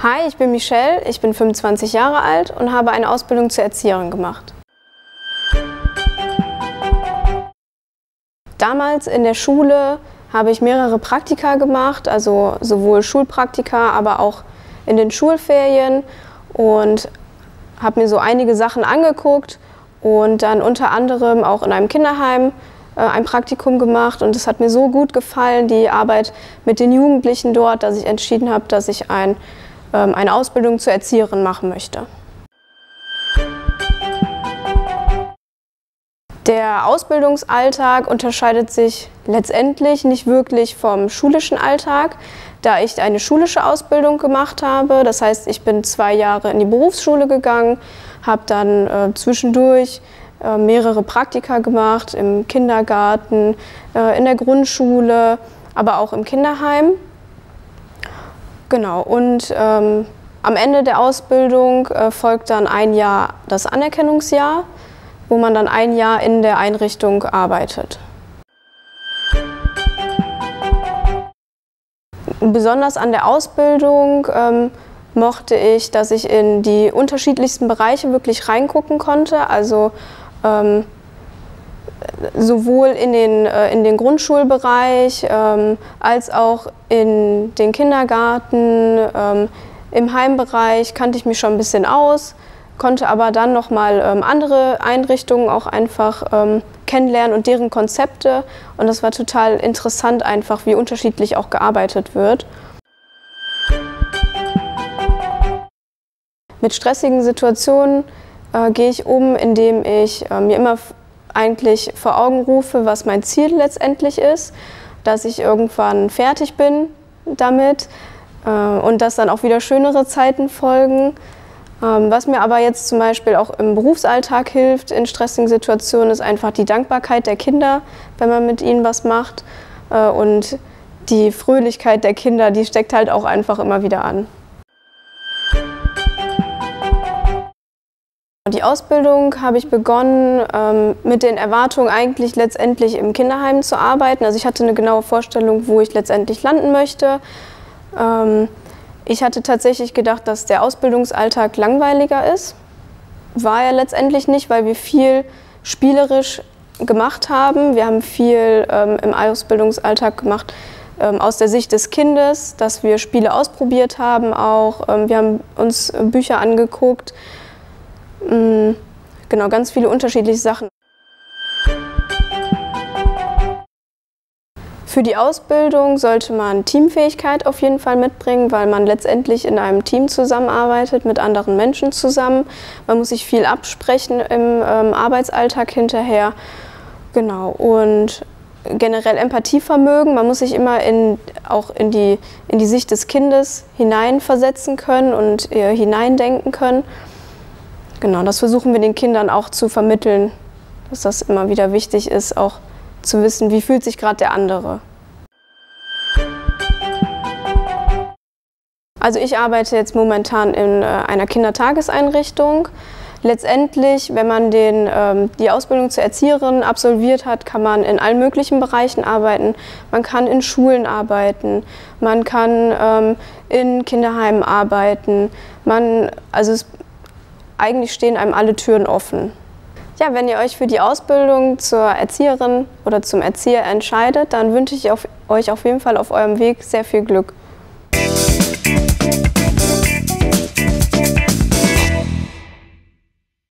Hi, ich bin Michelle, ich bin 25 Jahre alt und habe eine Ausbildung zur Erzieherin gemacht. Damals in der Schule habe ich mehrere Praktika gemacht, also sowohl Schulpraktika, aber auch in den Schulferien und habe mir so einige Sachen angeguckt und dann unter anderem auch in einem Kinderheim äh, ein Praktikum gemacht und es hat mir so gut gefallen, die Arbeit mit den Jugendlichen dort, dass ich entschieden habe, dass ich ein, eine Ausbildung zur Erzieherin machen möchte. Der Ausbildungsalltag unterscheidet sich letztendlich nicht wirklich vom schulischen Alltag, da ich eine schulische Ausbildung gemacht habe. Das heißt, ich bin zwei Jahre in die Berufsschule gegangen, habe dann äh, zwischendurch äh, mehrere Praktika gemacht im Kindergarten, äh, in der Grundschule, aber auch im Kinderheim. Genau, und ähm, am Ende der Ausbildung äh, folgt dann ein Jahr das Anerkennungsjahr wo man dann ein Jahr in der Einrichtung arbeitet. Besonders an der Ausbildung ähm, mochte ich, dass ich in die unterschiedlichsten Bereiche wirklich reingucken konnte. Also ähm, sowohl in den, äh, in den Grundschulbereich ähm, als auch in den Kindergarten. Ähm, Im Heimbereich kannte ich mich schon ein bisschen aus konnte aber dann nochmal ähm, andere Einrichtungen auch einfach ähm, kennenlernen und deren Konzepte. Und das war total interessant einfach, wie unterschiedlich auch gearbeitet wird. Mit stressigen Situationen äh, gehe ich um, indem ich äh, mir immer eigentlich vor Augen rufe, was mein Ziel letztendlich ist, dass ich irgendwann fertig bin damit äh, und dass dann auch wieder schönere Zeiten folgen. Ähm, was mir aber jetzt zum Beispiel auch im Berufsalltag hilft, in stressigen Situationen, ist einfach die Dankbarkeit der Kinder, wenn man mit ihnen was macht. Äh, und die Fröhlichkeit der Kinder, die steckt halt auch einfach immer wieder an. Die Ausbildung habe ich begonnen ähm, mit den Erwartungen, eigentlich letztendlich im Kinderheim zu arbeiten. Also ich hatte eine genaue Vorstellung, wo ich letztendlich landen möchte. Ähm, ich hatte tatsächlich gedacht, dass der Ausbildungsalltag langweiliger ist. War er letztendlich nicht, weil wir viel spielerisch gemacht haben. Wir haben viel ähm, im Ausbildungsalltag gemacht ähm, aus der Sicht des Kindes, dass wir Spiele ausprobiert haben auch. Ähm, wir haben uns Bücher angeguckt. Ähm, genau, ganz viele unterschiedliche Sachen. Für die Ausbildung sollte man Teamfähigkeit auf jeden Fall mitbringen, weil man letztendlich in einem Team zusammenarbeitet, mit anderen Menschen zusammen. Man muss sich viel absprechen im ähm, Arbeitsalltag hinterher. Genau. Und generell Empathievermögen. Man muss sich immer in, auch in die, in die Sicht des Kindes hineinversetzen können und äh, hineindenken können. Genau, das versuchen wir den Kindern auch zu vermitteln, dass das immer wieder wichtig ist, auch zu wissen, wie fühlt sich gerade der andere. Also ich arbeite jetzt momentan in äh, einer Kindertageseinrichtung. Letztendlich, wenn man den, ähm, die Ausbildung zur Erzieherin absolviert hat, kann man in allen möglichen Bereichen arbeiten. Man kann in Schulen arbeiten, man kann ähm, in Kinderheimen arbeiten. Man, also es, eigentlich stehen einem alle Türen offen. Ja, wenn ihr euch für die Ausbildung zur Erzieherin oder zum Erzieher entscheidet, dann wünsche ich euch auf jeden Fall auf eurem Weg sehr viel Glück.